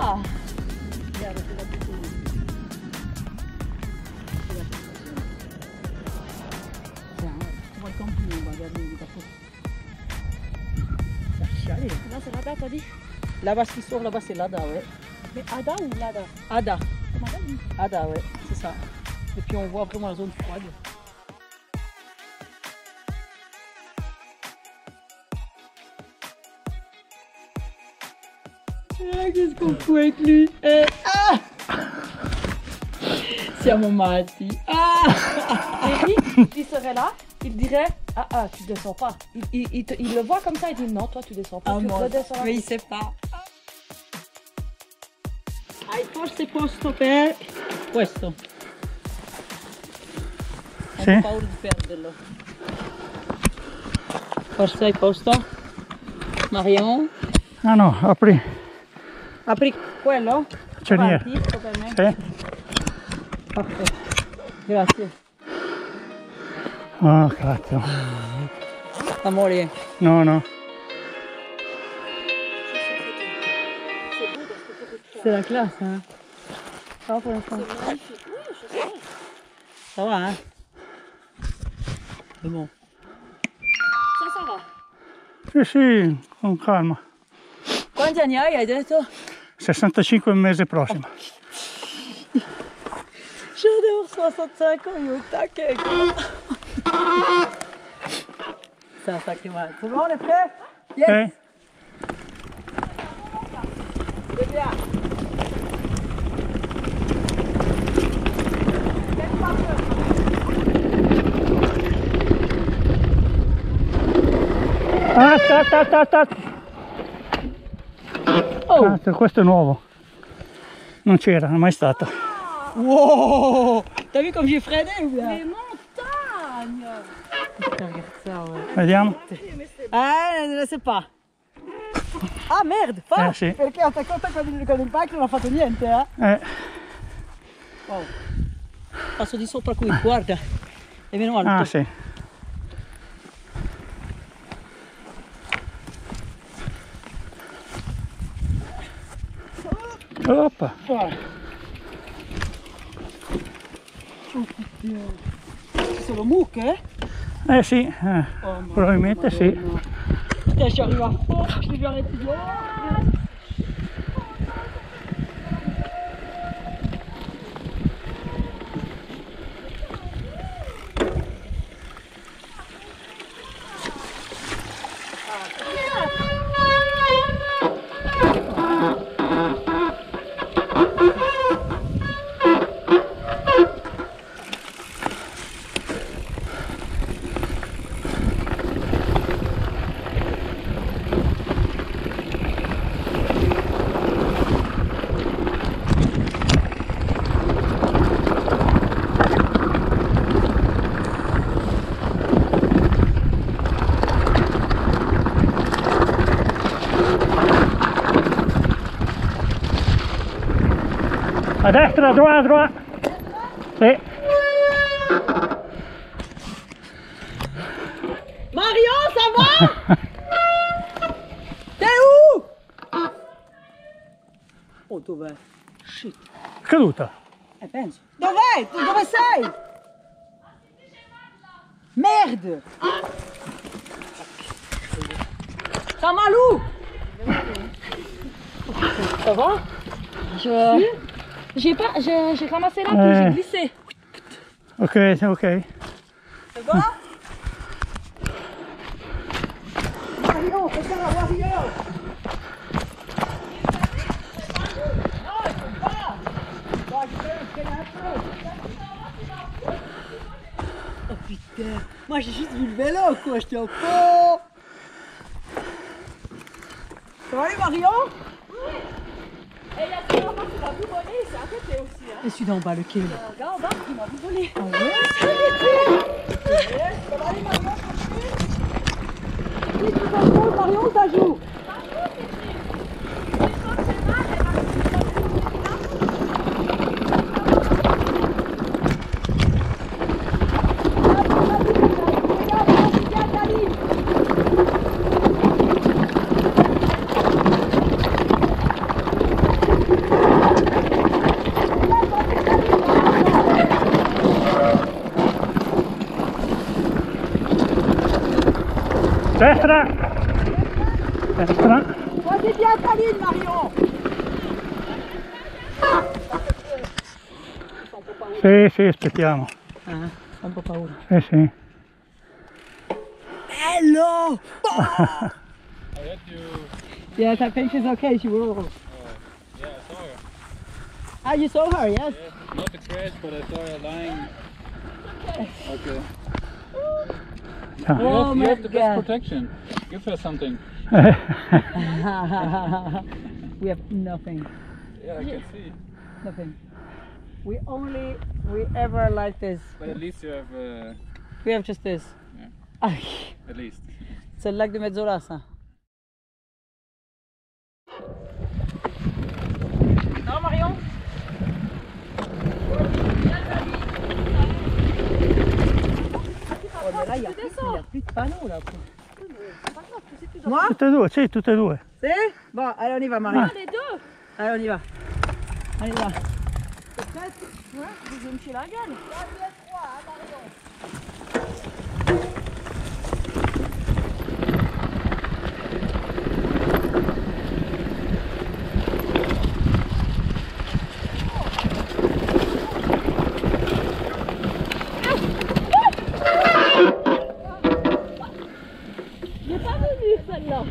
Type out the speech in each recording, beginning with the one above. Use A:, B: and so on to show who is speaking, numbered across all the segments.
A: Tiens, on va le camping, on va regarder les bateaux. Ça a chialé.
B: Là, c'est Lada, t'as dit
A: Là-bas, ce qui sort, là-bas, c'est l'ADA, ouais.
B: Mais Ada ou Lada?
A: ADA. ADA, ouais, c'est ça. Et puis on voit vraiment la zone froide. Qu'est-ce qu'on fout avec lui Eh, ah Siamo matti. Ah
B: Et lui, il serait là, il dirait Ah ah, tu descends pas. Il, il, il, te- il le voit comme ça, il dit Non, toi tu descends pas,
A: Ah,
B: tu
A: mo-
B: redescends.
A: Mais il sait pas. Hai forse posto per questo. Ho
C: Sì?
A: paura di perderlo. Forse hai posto? Marion?
C: Ah no, apri.
A: Apri quello?
C: Sì?
A: Perfetto. Grazie.
C: Oh cazzo.
A: Amore.
C: No, no.
A: C'est la classe, hein. Ça va pour l'instant Ça va, hein C'est bon.
B: Ça, ça va.
C: Sì, sì, con calma.
A: Quanti anni hai, hai detto
C: 65 mese prossimo.
A: Žadeo smo sa cekom i utake. Sad tak ima. Simone, te? Yes. E.
C: Ah, tá, tá, tá, tá.
A: Oh
C: Cazzo, questo è nuovo. Non c'era, non è mai stato.
A: Wow T'as vu comme j'ai freiné ou bien
B: Les montagnes
A: Putain, regarde ça, ouais.
C: Vediamo.
A: Ah. Ah merde, fa!
C: Eh, sì.
A: Perché a conta con il, con il bike non ha fatto niente, eh?
C: Eh,
A: Wow. Passo di sopra qui, guarda. È meno alto.
C: ah sì. Oppa.
A: Ci sono mucche, eh?
C: Sì, eh,
A: Oh,
C: probabilmente sì.
A: Putain, je arrivé à fond, je l'ai vu arrêter
C: destra, a droite, a droite. Sì.
A: Marion, ça va? T'es où? Oh, dov'è? Shit.
C: Caduta.
A: Eh, penso. Dov'è? Tu dove sei? Merde Samalou Ça va?
B: Je. J'ai pas. je- J'ai ramassé là, puis
C: Euh.
B: j'ai glissé.
C: Ok, ok.
A: Ça va Marion, fais ça la warrior Non, il faut pas Bon, freiner un peu. Oh putain Moi j'ai juste vu le vélo quoi, j'étais au fond Ça va aller Marion?
B: Et il y a celui en bas qui m'a vu voler, c'est arrêté aussi. Hein.
A: Et celui d'en bas, lequel
B: Un gars en bas qui m'a vu voler.
A: Ah ouais aller Marion, Marion, ça joue
C: Destra! Destra!
A: Vas-y, bien ta ligne, Marion
C: Sì, sì, aspettiamo.
A: Ah, ho un po' paura.
C: Sì, sì.
A: Hello!
D: I had you.
A: Yes, I think she's okay. She will.
D: Yeah, I saw her.
A: Ah, you saw her, yes?
D: Yeah, not the crash, but I saw her lying. Okay.
C: Ciao.
D: You
A: Oh
D: have,
A: my
D: you have the best
A: God.
D: protection. Give her something.
A: we have nothing.
D: Yeah, I can see.
A: Nothing. We only, we ever like this.
D: But at least you have. Uh,
A: We have just this.
D: Yeah.
A: Ah,
D: at least.
A: c'est like the de Aia, qui, so. qui panura. Moi
C: Tutte e due, sì, tutte e due.
A: Sì? Bon, allez, on y va, Marie.
B: Ah. les deux
A: Allez, on y va. Allez, là.
B: Peut-être, hein, vous aimez la gueule. Thank you. Il est pas venu celle-là.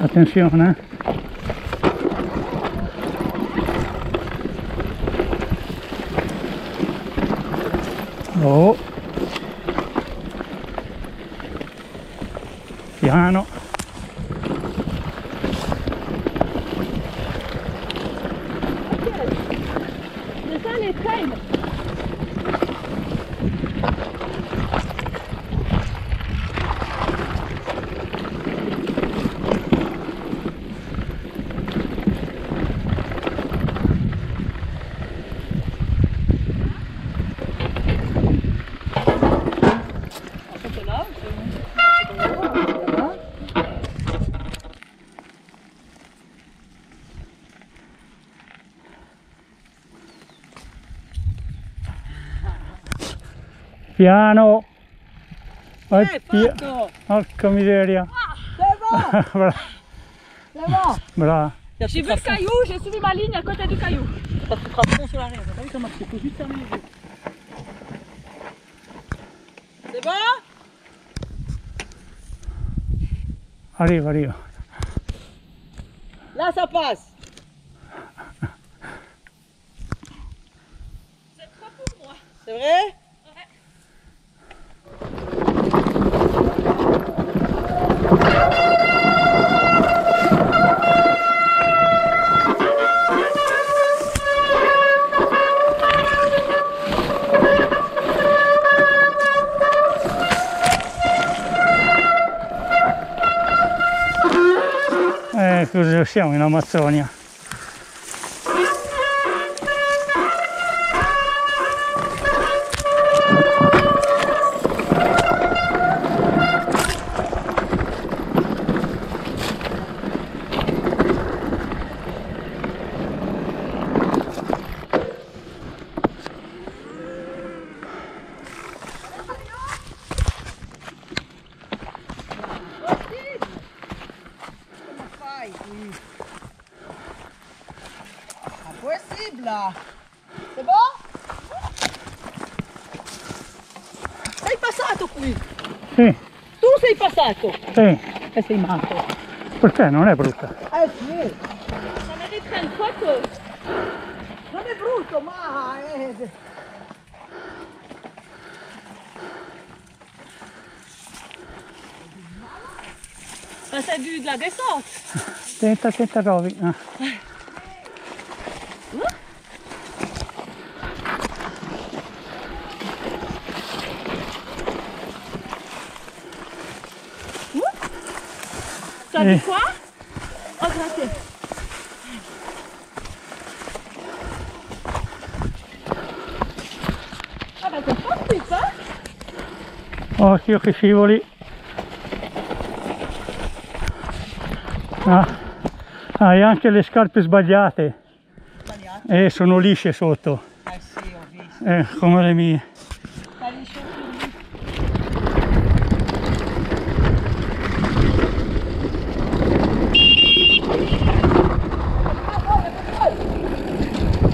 C: Attenzione. eh. Oh. Piano.
B: Okay. The sun
A: is kind
C: Piano. Vai
A: Eh, fatto
C: Porca miseria.
A: C'est bon C'est bon
C: Brava.
B: J'ai vu le caillou, j'ai suivi ma ligne à côté du caillou.
A: Tu te fond sur la raie. T'as vu comment il faut juste fermer les yeux. C'est bon?
C: Arriva, arriva.
A: Là, ça passe.
C: Siamo in Amazzonia.
A: malato.
C: Sì. Eh,
A: e sei matto.
C: Perché? Non è brutta.
A: Eh sì.
B: Sono detta in quattro.
A: Non è brutto, ma... È...
B: Ma sei du Gladys åt? Det
C: är inte att jag inte
B: Ça
C: Eh.
B: dit quoi Oh. Fate un po' qui, fa?
C: Occhio che scivoli. Ah, hai anche le scarpe sbagliate
A: Sbagliato.
C: e sono lisce sotto,
A: Eh sì, ho visto.
C: eh, come le mie.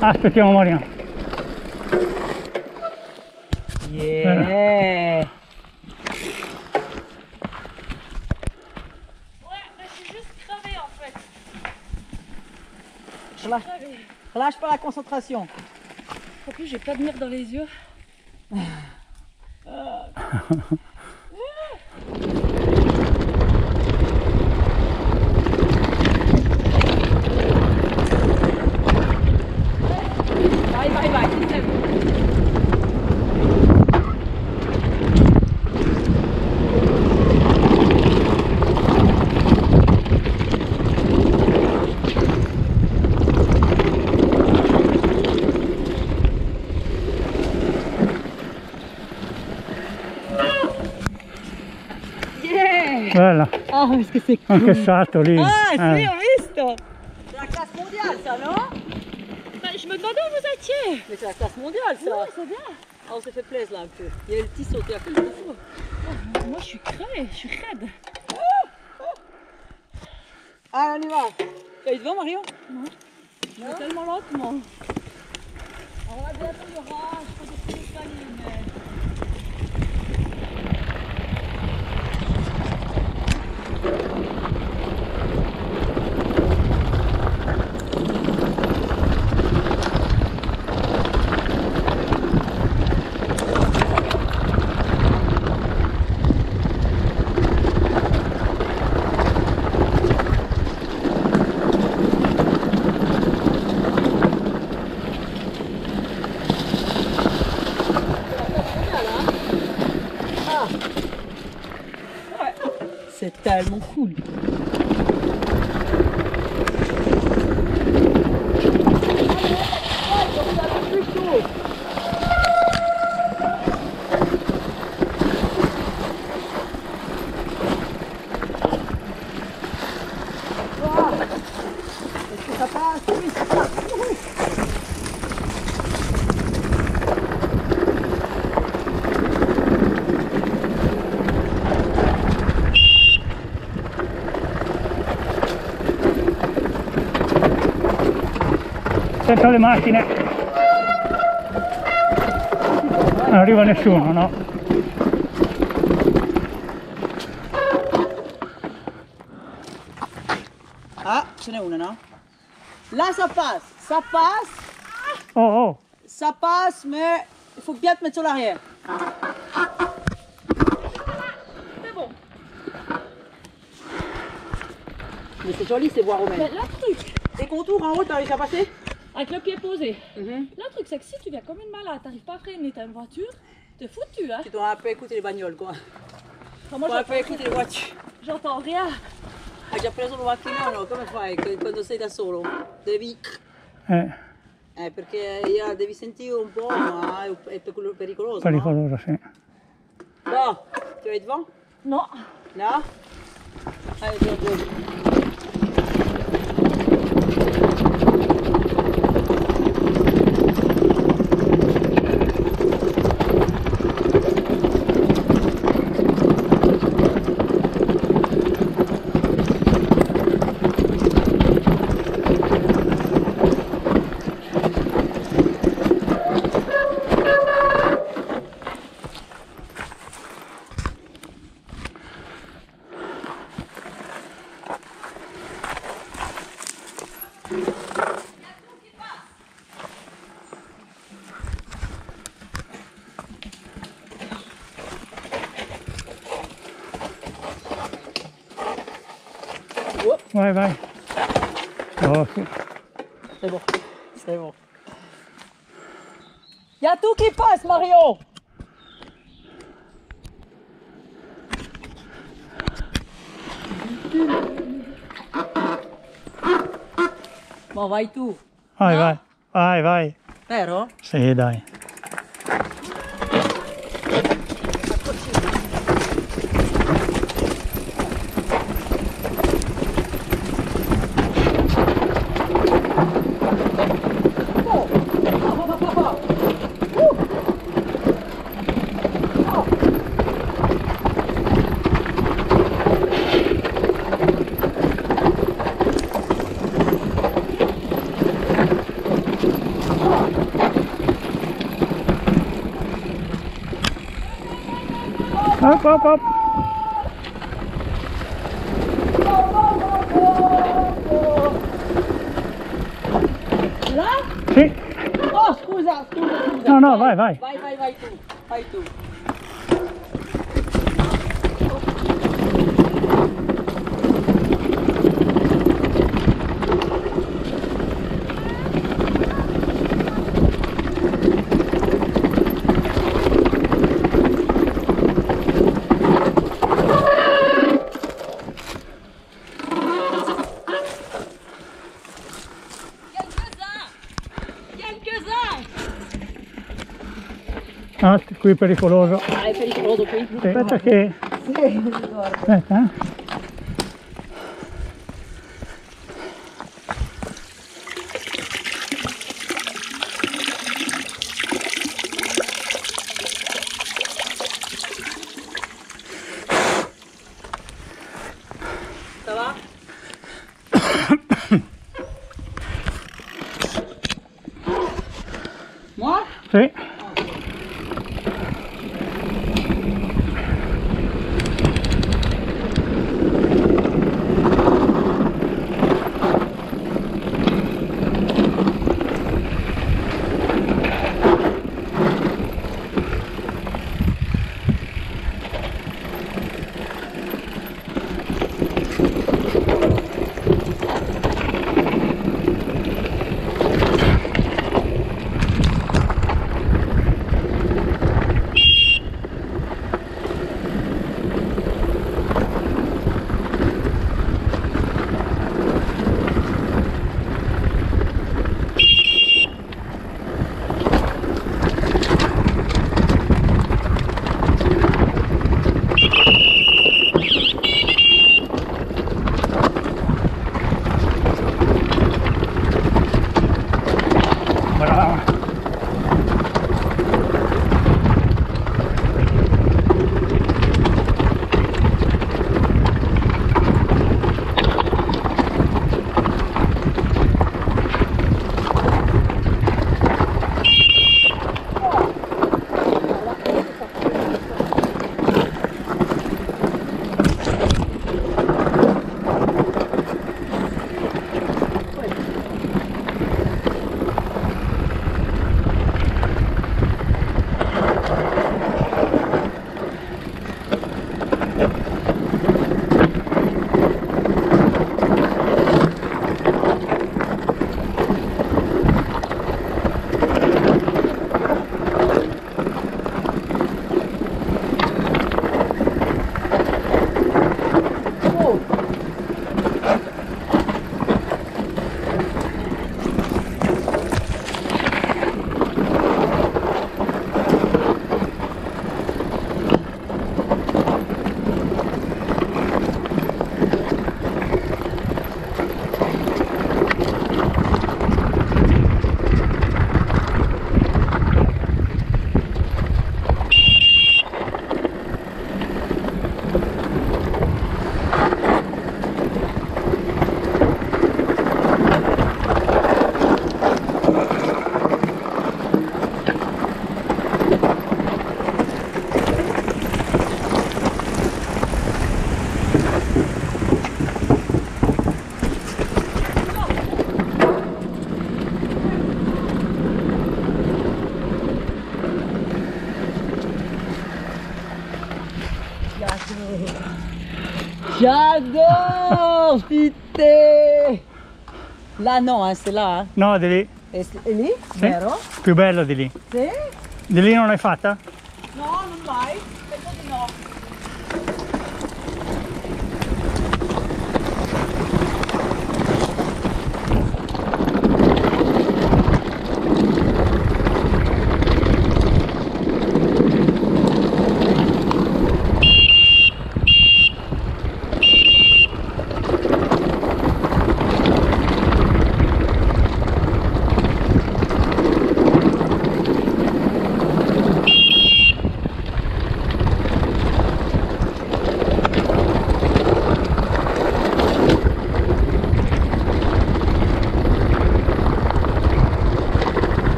C: Aspettiamo Mariano.
A: Yeah.
B: Ouais, mais je suis juste crevée en fait.
A: Relâche,
B: Crevée.
A: relâche pas la concentration.
B: En plus, j'ai pas de mire dans les yeux.
C: Bella.
A: Ah, parce que c'est
C: Anche il salto lì.
A: Ah,
C: Eh.
A: si, ho visto. C'est la classe mondiale, ça, non
B: Bah, je me demandais où vous étiez.
A: Mais c'est la classe mondiale, ça.
B: Ouais, c'est bien.
A: Ah, on s'est fait plaisir là un peu. Il y a le petit sauté à côté de vous.
B: Moi, je suis crevée, je suis raide.
A: Ah, on y va. Tu es devant, Marion
B: Je vais tellement lentement.
A: On va bientôt le orage, faut des petits mais... Tellement cool. Est-ce que ça passe Oui, ça passe. Wouhou.
C: Sento le macchine. Non arriva nessuno, no?
A: Ah, ce n'è una, no? Là, ça passe. Ça passe.
C: Oh, oh.
A: Ça passe, mais il faut bien te mettre sur l'arrière.
B: C'est bon.
A: Mais c'est joli, ces voies
B: Mais
A: romaines.
B: le truc,
A: Les contours en haut, t'as réussi à passer?
B: Avec le pied posé.
A: Mhm.
B: Le truc, c'est que si tu viens comme une malade, t'arrives pas à freiner, t'as une voiture, t'es foutu, hein.
A: Tu dois un peu écouter les bagnoles, quoi.
B: Enfin, moi,
A: Tu dois un peu écouter le voitures.
B: j'entends rien.
A: Hai già preso il macchinone? Come fai quando sei da solo? Devi...
C: Eh,
A: Eh, perché eh, devi sentire un po', ma è, è pericolo- pericoloso, no?
C: pericoloso, sì.
A: Bon, tu es devant
B: Non.
A: Là Allez, go, go. Mario! Bon, vai tu.
C: vai, vai. Vai, vai.
A: Vero?
C: Sì, dai.
A: Là?
C: Sì.
A: Oh, scusa, scusa, scusa.
C: No, no, vai, vai.
A: Vai, vai, vai tu. Vai tu.
C: Ah, qui è pericoloso.
A: Ah, è pericoloso qui.
C: Aspetta che... Aspetta, eh.
A: J'adore Putain Là non, hein, c'est là.
C: No, di lì.
A: E, s- e lì? Vero?
C: Più bello di lì.
A: Sì?
C: Di lì non l'hai fatta?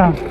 C: अच्छा